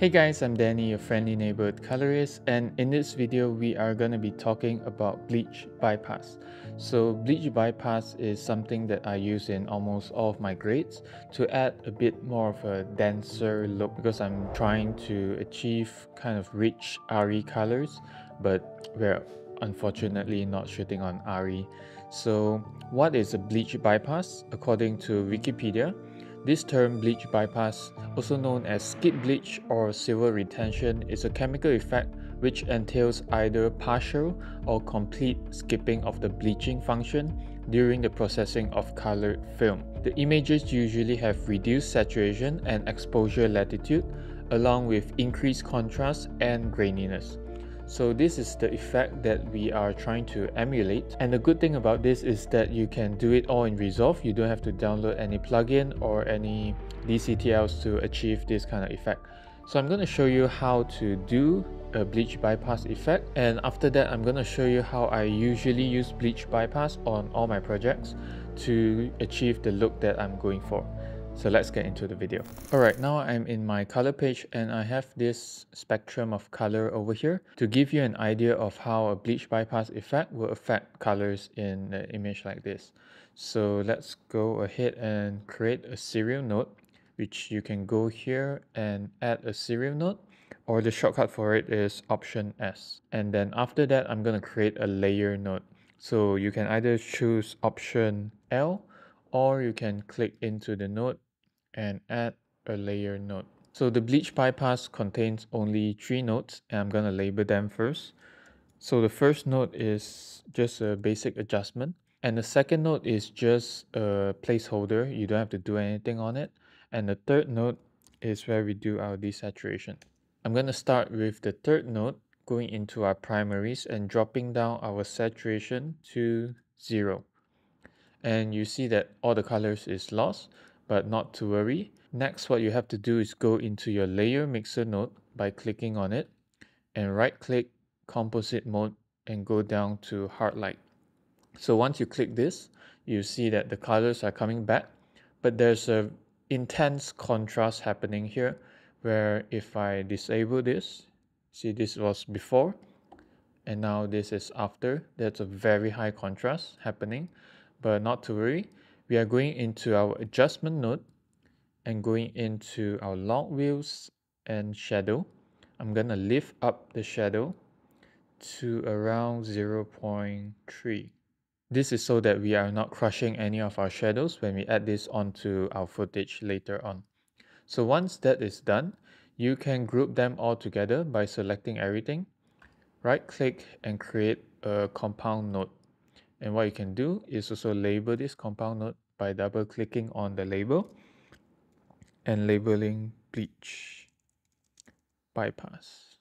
Hey guys, I'm Danny, your friendly neighborhood colorist and in this video we are going to be talking about bleach bypass. So bleach bypass is something that I use in almost all of my grades to add a bit more of a denser look because I'm trying to achieve kind of rich ARRI colors but we're unfortunately not shooting on ARRI. So what is a bleach bypass? According to Wikipedia, this term bleach bypass, also known as skip bleach or silver retention, is a chemical effect which entails either partial or complete skipping of the bleaching function during the processing of colored film. The images usually have reduced saturation and exposure latitude along with increased contrast and graininess. So this is the effect that we are trying to emulate. And the good thing about this is that you can do it all in Resolve. You don't have to download any plugin or any DCTLs to achieve this kind of effect. So I'm going to show you how to do a bleach bypass effect and after that I'm going to show you how I usually use bleach bypass on all my projects to achieve the look that I'm going for. So let's get into the video. Alright, now I'm in my color page and I have this spectrum of color over here to give you an idea of how a bleach bypass effect will affect colors in an image like this. So let's go ahead and create a serial node which you can go here and add a serial node or the shortcut for it is option S. And then after that, I'm going to create a layer node. So you can either choose option L or you can click into the node and add a layer node. So the bleach bypass contains only three nodes and I'm going to label them first. So the first node is just a basic adjustment and the second node is just a placeholder. You don't have to do anything on it. And the third node is where we do our desaturation. I'm going to start with the third node going into our primaries and dropping down our saturation to zero. And you see that all the colors is lost but not to worry. Next, what you have to do is go into your layer mixer node by clicking on it and right click composite mode and go down to hard light. So once you click this, you see that the colors are coming back, but there's a intense contrast happening here where if I disable this, see this was before and now this is after, that's a very high contrast happening, but not to worry we are going into our adjustment node and going into our log wheels and shadow. I'm going to lift up the shadow to around 0.3. This is so that we are not crushing any of our shadows when we add this onto our footage later on. So once that is done, you can group them all together by selecting everything. Right click and create a compound node. And what you can do is also label this compound node by double clicking on the label and labeling bleach bypass.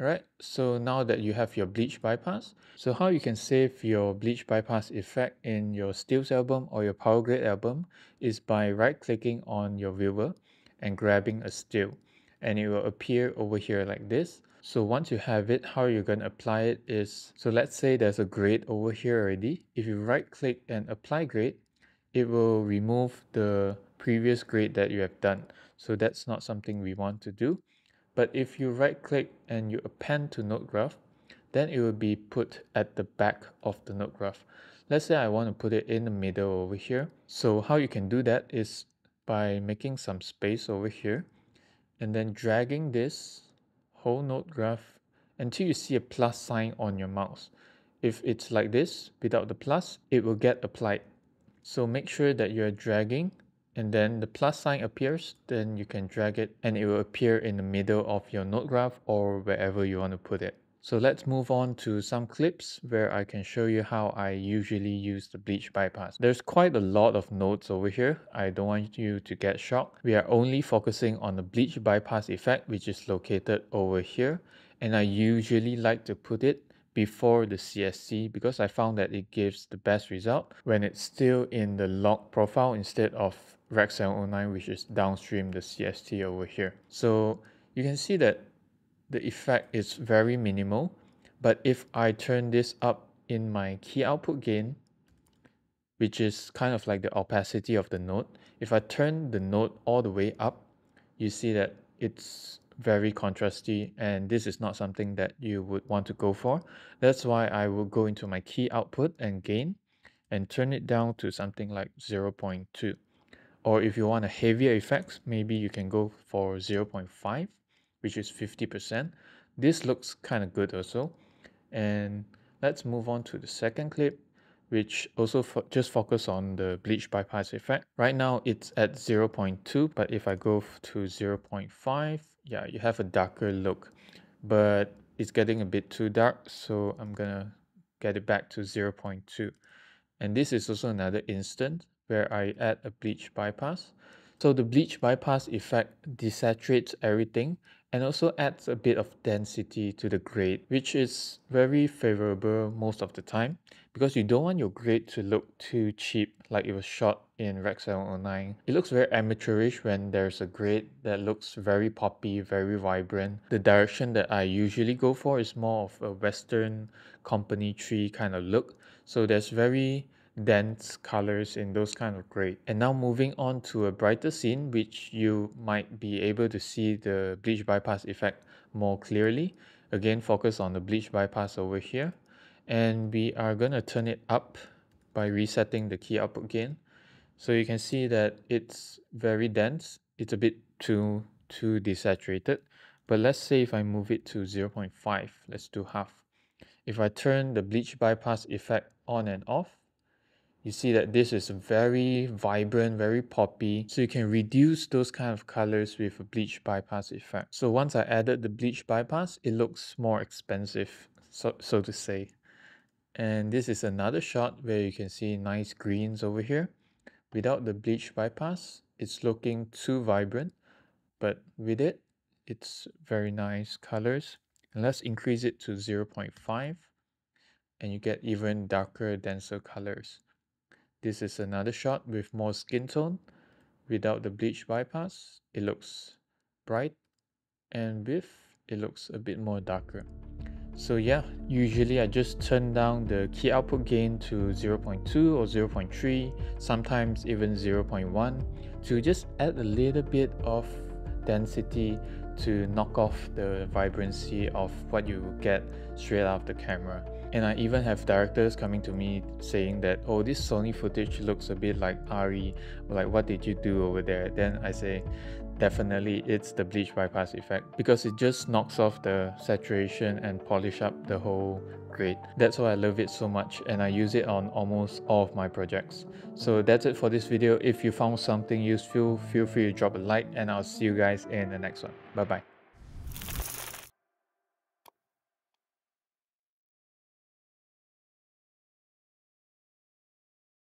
Alright, so now that you have your bleach bypass, so how you can save your bleach bypass effect in your stills album or your power grade album is by right clicking on your viewer and grabbing a still and it will appear over here like this so once you have it, how you're going to apply it is, so let's say there's a grade over here already. If you right click and apply grade, it will remove the previous grade that you have done. So that's not something we want to do. But if you right click and you append to node graph, then it will be put at the back of the node graph. Let's say I want to put it in the middle over here. So how you can do that is by making some space over here and then dragging this whole node graph until you see a plus sign on your mouse. If it's like this, without the plus, it will get applied. So make sure that you're dragging and then the plus sign appears, then you can drag it and it will appear in the middle of your node graph or wherever you want to put it. So let's move on to some clips where I can show you how I usually use the bleach bypass. There's quite a lot of nodes over here. I don't want you to get shocked. We are only focusing on the bleach bypass effect which is located over here and I usually like to put it before the CST because I found that it gives the best result when it's still in the log profile instead of Rec 709 which is downstream the CST over here. So you can see that the effect is very minimal. But if I turn this up in my key output gain, which is kind of like the opacity of the node, if I turn the node all the way up, you see that it's very contrasty and this is not something that you would want to go for. That's why I will go into my key output and gain and turn it down to something like 0.2. Or if you want a heavier effects, maybe you can go for 0.5, which is 50%. This looks kind of good also. And let's move on to the second clip which also fo just focus on the bleach bypass effect. Right now it's at 0.2, but if I go to 0.5, yeah, you have a darker look, but it's getting a bit too dark, so I'm gonna get it back to 0.2. And this is also another instance where I add a bleach bypass. So the bleach bypass effect desaturates everything and also adds a bit of density to the grade, which is very favorable most of the time because you don't want your grade to look too cheap like it was shot in Rec 709. It looks very amateurish when there's a grade that looks very poppy, very vibrant. The direction that I usually go for is more of a western company tree kind of look. So there's very dense colors in those kind of gray. And now moving on to a brighter scene, which you might be able to see the bleach bypass effect more clearly. Again, focus on the bleach bypass over here. And we are going to turn it up by resetting the key output gain. So you can see that it's very dense. It's a bit too, too desaturated. But let's say if I move it to 0.5, let's do half. If I turn the bleach bypass effect on and off, you see that this is very vibrant, very poppy. So you can reduce those kind of colors with a bleach bypass effect. So once I added the bleach bypass, it looks more expensive, so, so to say. And this is another shot where you can see nice greens over here. Without the bleach bypass, it's looking too vibrant, but with it, it's very nice colors. And let's increase it to 0.5 and you get even darker, denser colors. This is another shot with more skin tone. Without the bleach bypass, it looks bright and with it looks a bit more darker. So yeah, usually I just turn down the key output gain to 0.2 or 0.3, sometimes even 0.1 to just add a little bit of density to knock off the vibrancy of what you get straight out of the camera. And I even have directors coming to me saying that, oh, this Sony footage looks a bit like ARRI, like what did you do over there? Then I say, definitely it's the bleach bypass effect because it just knocks off the saturation and polish up the whole grade. That's why I love it so much and I use it on almost all of my projects. So that's it for this video. If you found something useful, feel free to drop a like and I'll see you guys in the next one. Bye bye.